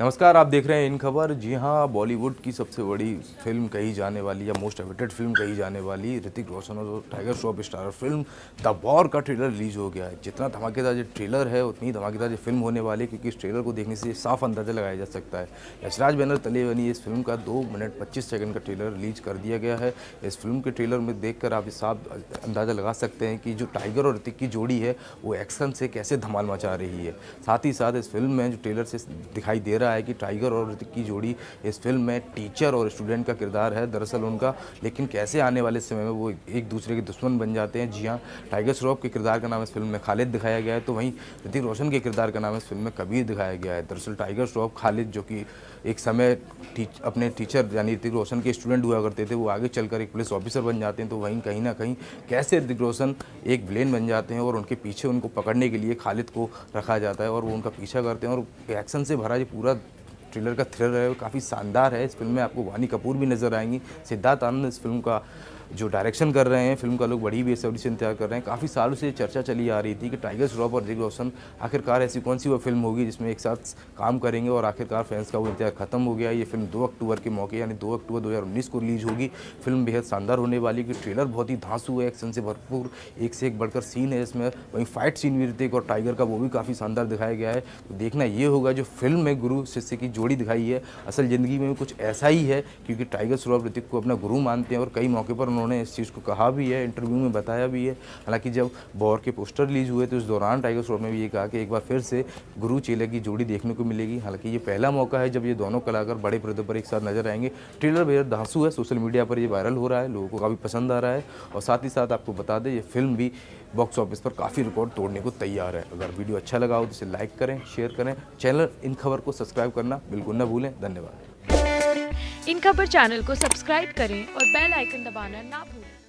नमस्कार, आप देख रहे हैं इन खबर। जी हाँ बॉलीवुड की सबसे बड़ी फ़िल्म कही जाने वाली या मोस्ट एवेटेड फ़िल्म कही जाने वाली ऋतिक रोशन और Tiger Shroff star film the War का ट्रेलर रिलीज़ हो गया है। जितना धमाकेदार ये ट्रेलर है, उतनी धमाकेदार ये फ़िल्म होने वाली है, क्योंकि इस ट्रेलर को देखने से साफ़ अंदाज़ा लगाया जा सकता है। यशराज बैनर तले बनी इस फ़िल्म का दो मिनट पच्चीस सेकेंड का ट्रेलर रिलीज़ कर दिया गया है। इस फ़िल्म के ट्रेलर में देखकर आप इस साफ़ अंदाज़ा लगा सकते हैं कि जो टाइगर और ऋतिक की जोड़ी है, वो एक्शन से कैसे धमाल मचा रही है। साथ ही साथ इस फ़िल्म में जो ट्रेलर से दिखाई दे रहा है कि टाइगर और ऋतिक की जोड़ी। इस फ़िल्म में टीचर और स्टूडेंट का किरदार है, दरअसल उनका। लेकिन कैसे आने वाले समय में वो एक दूसरे के दुश्मन बन जाते हैं? जी हाँ टाइगर श्रॉफ के किरदार का नाम इस फ़िल्म में खालिद दिखाया गया है तो वहीं ऋतिक रोशन के किरदार का नाम इस फ़िल्म में कबीर दिखाया गया है। दरअसल टाइगर श्रॉफ खालिद, जो कि एक समय टीच अपने टीचर यानी ऋतिक रोशन के स्टूडेंट हुआ करते थे, वो आगे चलकर एक पुलिस ऑफिसर बन जाते हैं तो वहीं कहीं ना कहीं कैसे ऋतिक रोशन एक ब्लेन बन जाते हैं और उनके पीछे उनको पकड़ने के लिए खालिद को रखा जाता है और वो उनका पीछा करते हैं और एक्शन से भरा जो पूरा ट्रेलर का थ्रिलर है वो काफ़ी शानदार है। इस फ़िल्म में आपको वानी कपूर भी नज़र आएँगी। सिद्धार्थ आनंद इस फ़िल्म का जो डायरेक्शन कर रहे हैं, फ़िल्म का लोग बड़ी बेसब्री से इंतज़ार कर रहे हैं। काफ़ी सालों से चर्चा चली आ रही थी कि टाइगर श्रॉफ और ऋतिक रोशन आखिरकार ऐसी कौन सी वो फ़िल्म होगी जिसमें एक साथ काम करेंगे और आखिरकार फैंस का वो इंतज़ार खत्म हो गया। ये फ़िल्म दो अक्टूबर के मौके, यानी दो अक्टूबर दो हज़ार उन्नीस को रिलीज़ होगी। फ़िल्म बेहद शानदार होने वाली कि ट्रेलर बहुत ही धांसू है एक्शन से भरपूर एक से एक बढ़कर सीन है इसमें। वहीं फाइट सीन भी ऋतिक और टाइगर का वो भी काफ़ी शानदार दिखाया गया है। तो देखना ये होगा जो फ़िल्म में गुरु शिष्य की जोड़ी दिखाई है। असल ज़िंदगी में भी कुछ ऐसा ही है, क्योंकि टाइगर श्रॉफ ऋतिक को अपना गुरु मानते हैं और कई मौके पर उन्होंने इस चीज़ को कहा भी है, इंटरव्यू में बताया भी है। हालाँकि जब बॉर के पोस्टर रिलीज़ हुए तो उस दौरान टाइगर श्रॉफ ने भी ये कहा कि एक बार फिर से गुरु चेले की जोड़ी देखने को मिलेगी। हालाँकि ये पहला मौका है जब ये दोनों कलाकार बड़े पर्दे पर एक साथ नज़र आएँगे। ट्रेलर बेहद धांसू है, सोशल मीडिया पर ये वायरल हो रहा है, लोगों को काफ़ी पसंद आ रहा है और साथ ही साथ आपको बता दें, ये फ़िल्म भी बॉक्स ऑफ़िस पर काफ़ी रिकॉर्ड तोड़ने को तैयार है। अगर वीडियो अच्छा लगा हो तो इसे लाइक करें, शेयर करें। चैनल इन खबर को सब्सक्राइब करना बिल्कुल, न भूलें। धन्यवाद। इन खबर चैनल को सब्सक्राइब करें और बेल आइकन दबाना ना भूलें।